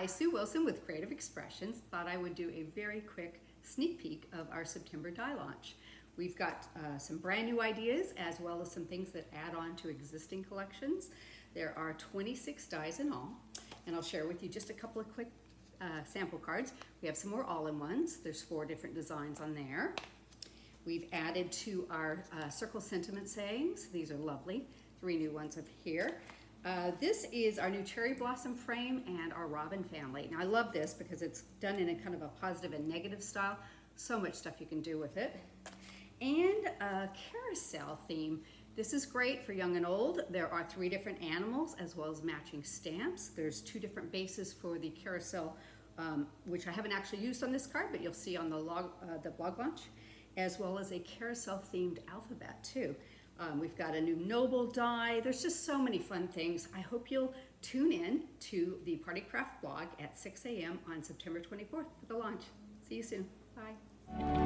Hi, Sue Wilson with Creative Expressions. Thought I would do a very quick sneak peek of our September die launch. We've got uh, some brand new ideas as well as some things that add on to existing collections. There are 26 dies in all, and I'll share with you just a couple of quick uh, sample cards. We have some more all-in-ones. There's four different designs on there. We've added to our uh, circle sentiment sayings. These are lovely. Three new ones up here. Uh, this is our new cherry blossom frame and our robin family. Now I love this because it's done in a kind of a positive and negative style. So much stuff you can do with it. And a carousel theme. This is great for young and old. There are three different animals as well as matching stamps. There's two different bases for the carousel, um, which I haven't actually used on this card, but you'll see on the, log, uh, the blog launch, as well as a carousel themed alphabet too. Um, we've got a new Noble die. There's just so many fun things. I hope you'll tune in to the Party Craft blog at 6 a.m. on September 24th for the launch. See you soon. Bye.